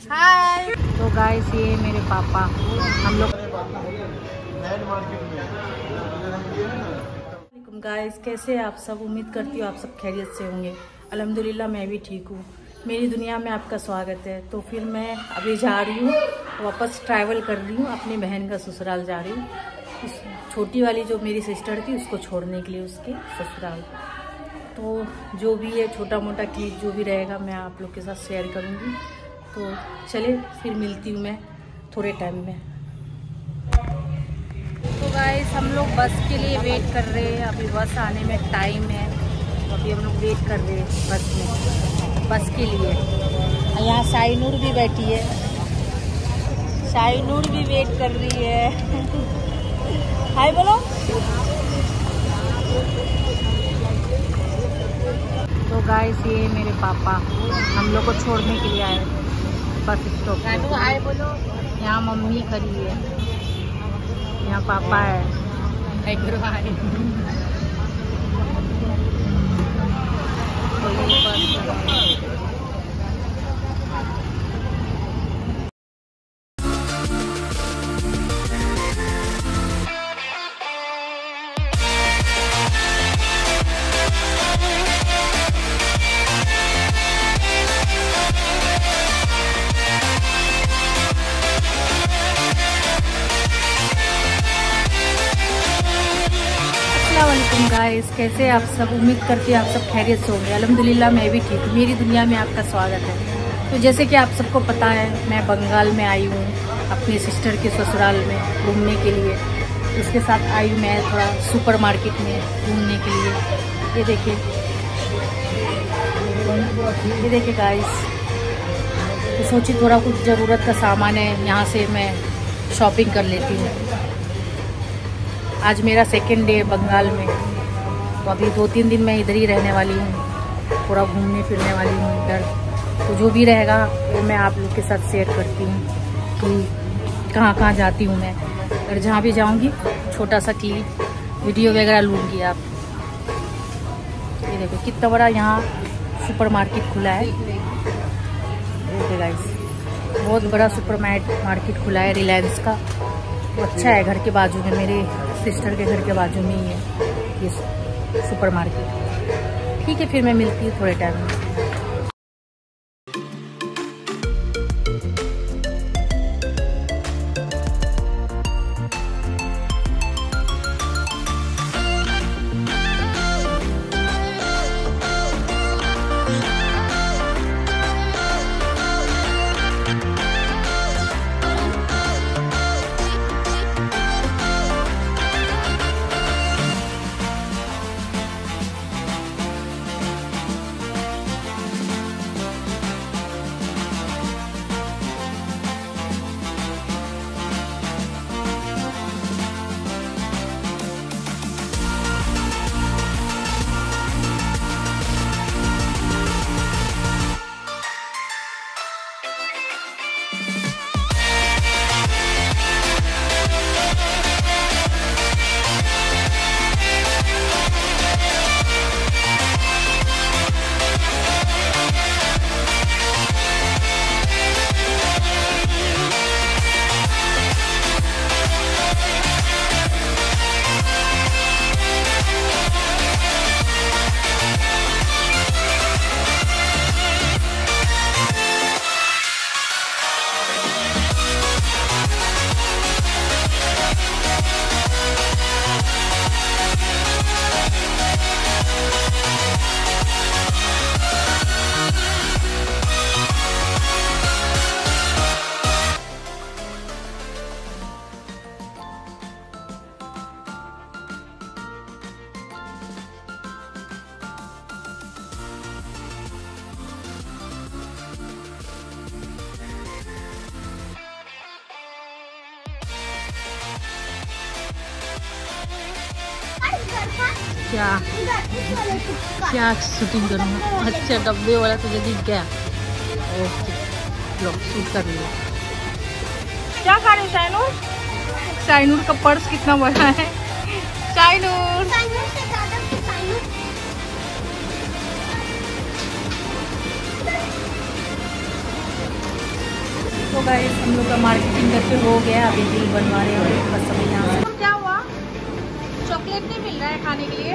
हाय तो गाइस ये मेरे पापा। हम लोग गाइस कैसे आप सब? उम्मीद करती हूँ आप सब खैरियत से होंगे। अल्हम्दुलिल्लाह मैं भी ठीक हूँ। मेरी दुनिया में आपका स्वागत है। तो फिर मैं अभी जा रही हूँ वापस ट्रैवल कर रही हूँ अपनी बहन का ससुराल जा रही हूँ। उस छोटी वाली जो मेरी सिस्टर थी उसको छोड़ने के लिए उसके ससुराल। तो जो भी है छोटा मोटा क्लिप जो भी रहेगा मैं आप लोग के साथ शेयर करूँगी। तो चले फिर मिलती हूँ मैं थोड़े टाइम में। तो गाइस हम लोग बस के लिए वेट कर रहे हैं। अभी बस आने में टाइम है। तो अभी हम लोग वेट कर रहे हैं बस में। बस के लिए। यहाँ शाइनूर भी बैठी है। शाइनूर भी वेट कर रही है। हाय बोलो। तो गाइस ये मेरे पापा। हम लोग को छोड़ने के लिए आए। बस स्टॉप बोलो। यहाँ मम्मी खड़ी है। यहाँ पापा है। गाइस कैसे आप सब उम्मीद करती आप सब खैरियत से होंगे। अलहमदिल्ला मैं भी ठीक मेरी दुनिया में आपका स्वागत है। तो जैसे कि आप सबको पता है, मैं बंगाल में आई हूँ, अपनी सिस्टर के ससुराल में घूमने के लिए। उसके साथ आई हूँ मैं थोड़ा सुपर मार्केट में घूमने के लिए। ये देखिए। ये देखिए गाइस तो सोची थोड़ा कुछ ज़रूरत का सामान है, यहाँ से मैं शॉपिंग कर लेती हूँ। आज मेरा सेकेंड डे बंगाल में। तो अभी दो तीन दिन मैं इधर ही रहने वाली हूँ, पूरा घूमने फिरने वाली हूँ इधर। तो जो भी रहेगा, वो मैं आप लोग के साथ शेयर करती हूँ कि कहाँ कहाँ जाती हूँ मैं। और जहाँ भी जाऊँगी, छोटा सा क्लिप वीडियो वगैरह लूँगी आप। ये देखो, कितना बड़ा यहाँ सुपर मार्केट खुला है। गाइस बहुत बड़ा सुपर मार्केट खुला है रिलायंस का। अच्छा है, घर के बाजू में, मेरे सिस्टर के घर के बाजू में ही है। ये सुपर मार्केट ठीक है फिर मैं मिलती हूँ थोड़े टाइम में। क्या? क्या शूटिंग करूँगा अच्छा डब्बे वाला तुझे दिख गया। ओके लो शूट कर लिया। क्या खा रहे शाइनूर शाइनूर का पर्स कितना बड़ा है। शाइनूर तो गाइस हम लोग का मार्केटिंग करके हो गया, अभी बिल बनवा रहे हैं बस अभी चॉकलेट नहीं मिल रहा है खाने के लिए।